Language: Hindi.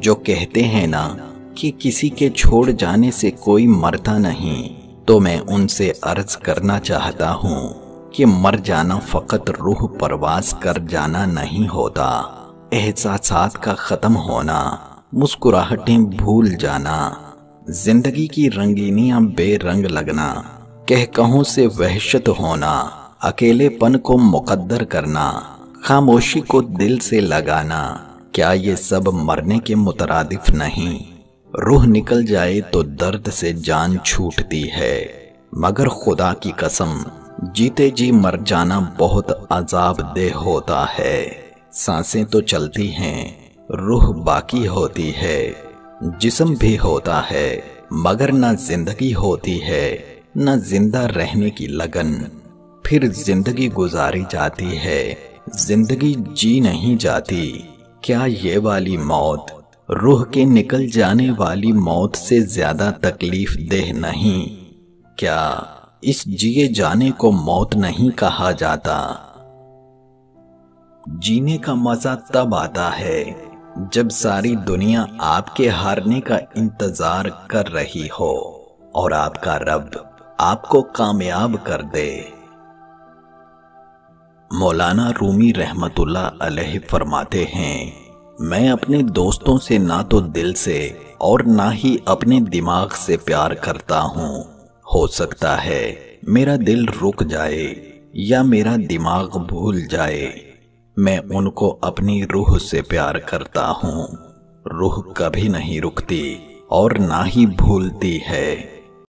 जो कहते हैं ना कि किसी के छोड़ जाने से कोई मरता नहीं तो मैं उनसे अर्ज़ करना चाहता हूँ कि मर जाना फकत रूह परवास कर जाना नहीं होता। एहसास का ख़त्म होना, मुस्कुराहटें भूल जाना, ज़िंदगी की रंगीनियाँ बेरंग लगना, कह कहूँ से वहशत होना, अकेलेपन को मुकद्दर करना, खामोशी को दिल से लगाना। क्या ये सब मरने के मुतरादिफ नहीं? रूह निकल जाए तो दर्द से जान छूटती है। मगर खुदा की कसम, जीते जी मर जाना बहुत अजाब देह होता है। साँसें तो चलती हैं, रूह बाकी होती है। जिसम भी होता है, मगर ना ज़िंदगी होती है, न ज़िंदा रहने की लगन। फिर ज़िंदगी गुजारी जाती है, ज़िंदगी जी नहीं जाती। क्या ये वाली मौत, रूह के निकल जाने वाली मौत से ज़्यादा तकलीफ़ देह नहीं? क्या इस जिए जाने को मौत नहीं कहा जाता? जीने का मज़ा तब आता है, जब सारी दुनिया आपके हारने का इंतज़ार कर रही हो और आपका रब आपको कामयाब कर दे। मौलाना रूमी रहमतुल्लाह अलैहि फरमाते हैं, मैं अपने दोस्तों से ना तो दिल से और ना ही अपने दिमाग से प्यार करता हूँ। हो सकता है मेरा दिल रुक जाए या मेरा दिमाग भूल जाए। मैं उनको अपनी रूह से प्यार करता हूँ। रूह कभी नहीं रुकती और ना ही भूलती है।